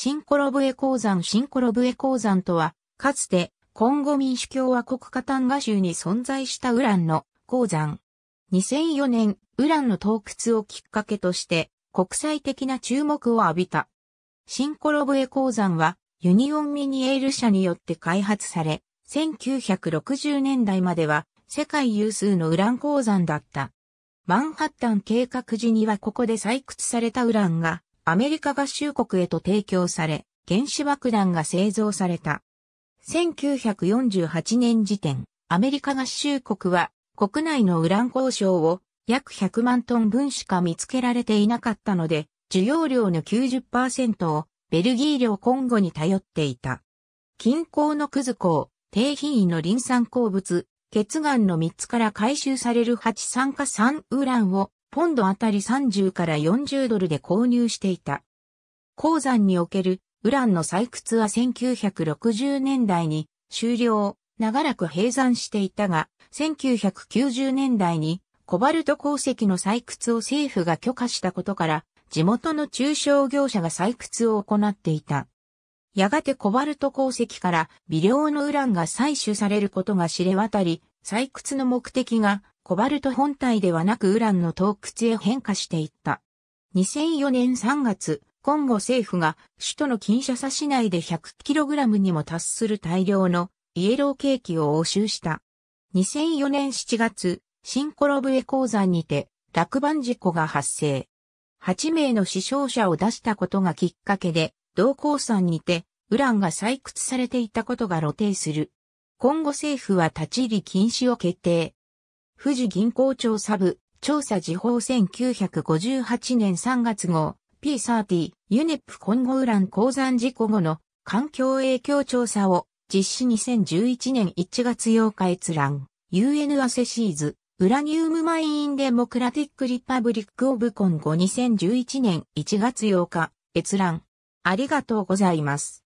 シンコロブエ鉱山シンコロブエ鉱山とは、かつて、コンゴ民主共和国カタンガ州に存在したウランの鉱山。2004年、ウランの洞窟をきっかけとして、国際的な注目を浴びた。シンコロブエ鉱山は、ユニオンミニエール社によって開発され、1960年代までは世界有数のウラン鉱山だった。マンハッタン計画時にはここで採掘されたウランがアメリカ合衆国へと提供され、原子爆弾が製造された。1948年時点、アメリカ合衆国は国内のウラン交渉を約100万トン分しか見つけられていなかったので、需要量の90%をベルギー領コンゴに頼っていた。近郊のクズ港、低品位のリン酸鉱物、血岩の3つから回収される8酸化酸ウランをポンドあたり30から40ドルで購入していた。鉱山におけるウランの採掘は1960年代に終了、長らく閉山していたが、1990年代にコバルト鉱石の採掘を政府が許可したことから、地元の中小業者が採掘を行っていた。やがてコバルト鉱石から微量のウランが採取されることが知れ渡り、採掘の目的がコバルト本体ではなくウランの洞窟へ変化していった。2004年3月、コンゴ政府が首都のキンシャサ市内で 100kg にも達する大量のイエローケーキを押収した。2004年7月、シンコロブエ鉱山にて落盤事故が発生。8名の死傷者を出したことがきっかけで、同鉱山にてウランが採掘されていたことが露呈する。今後政府は立ち入り禁止を決定。富士銀行調査部、調査時報1958年3月号、P30、 UNEP 今後ウラン鉱山事故後の環境影響調査を実施2011年1月8日閲覧。UN アセシーズ、ウラニウムマインデモクラティックリパブリックオブコンゴ2011年1月8日閲覧。ありがとうございます。